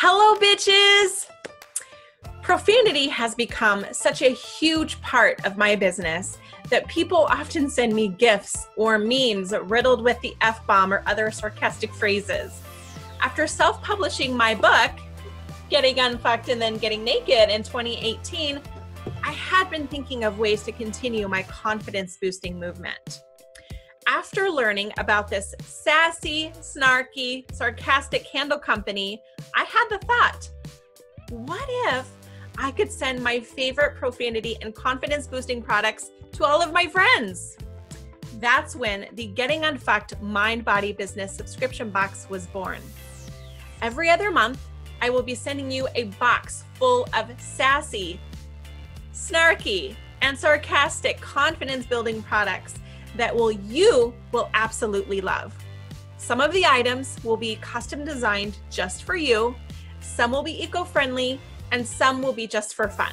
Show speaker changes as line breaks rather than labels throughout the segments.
Hello, bitches! Profanity has become such a huge part of my business that people often send me gifts or memes riddled with the F bomb or other sarcastic phrases. After self publishing my book, Getting Unfucked and Then Getting Naked in 2018, I had been thinking of ways to continue my confidence boosting movement. After learning about this sassy, snarky, sarcastic candle company, I had the thought what if I could send my favorite profanity and confidence boosting products to all of my friends? That's when the Getting Unfucked Mind Body Business subscription box was born. Every other month, I will be sending you a box full of sassy, snarky, and sarcastic confidence building products that will you will absolutely love. Some of the items will be custom designed just for you, some will be eco-friendly, and some will be just for fun.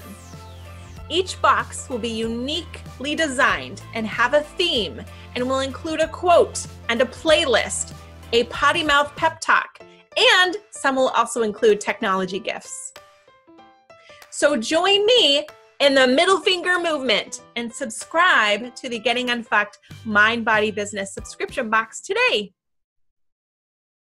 Each box will be uniquely designed and have a theme and will include a quote and a playlist, a potty mouth pep talk, and some will also include technology gifts. So join me in the middle finger movement and subscribe to the Getting Unfucked Mind Body Business subscription box today.